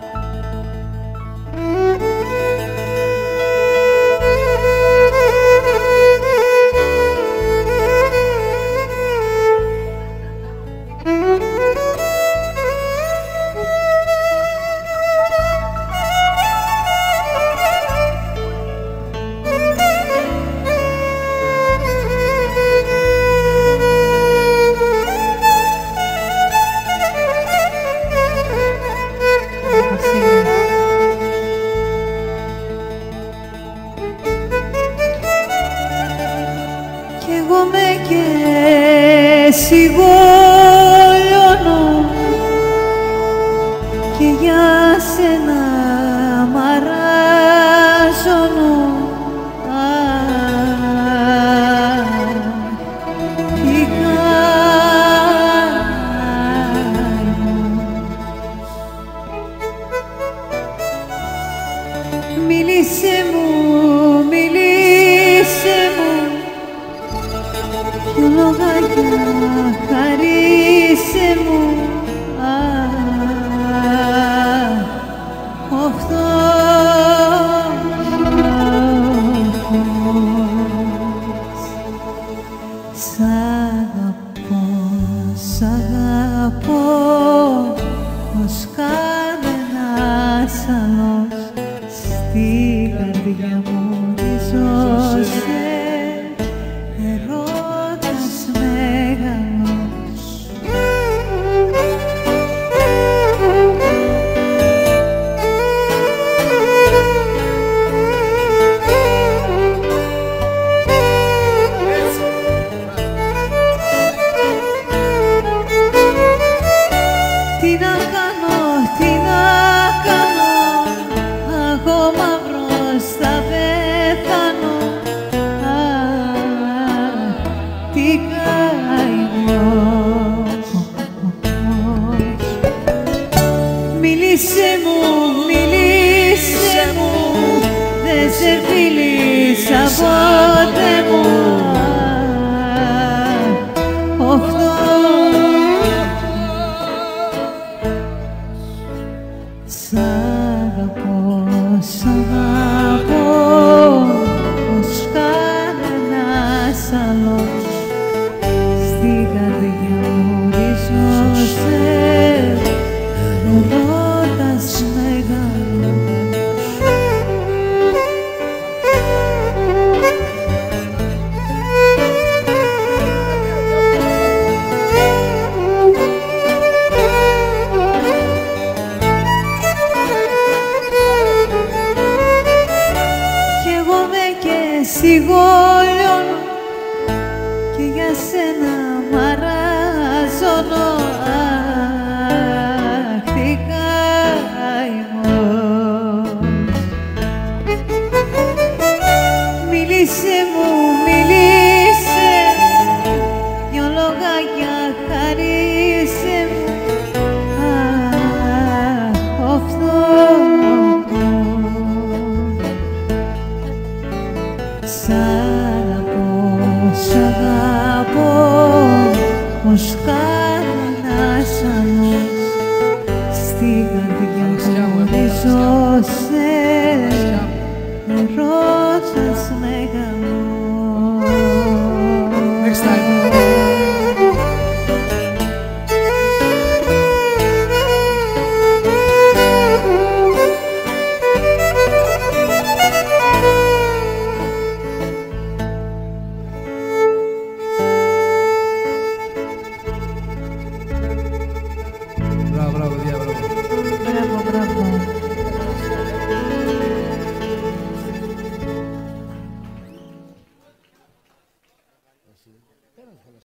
Κι και σιγόλιωνω Σ' αγαπώ, σ' αγαπώ. Ως κανένας άλλος Στην καρδιά μου ριζώσε πεθάνω. Αχ, τι καημός. Μίλησε μου, μίλησε μου Δεν σε φίλησα ποτέ μου. Αχ, οχτώ. Σ' αγαπώ, σ' αγαπώ άλλος. Στην καρδιά μου ριζώσε Ερώτας μεγάλος. Κι εγώ με και σιγόλιωνω Μίλησε μου, μίλησε. Δυο λόγια χαρίσε μου. Αχ, οφθόκος Σ' αγαπώ, σ' αγαπώ Ως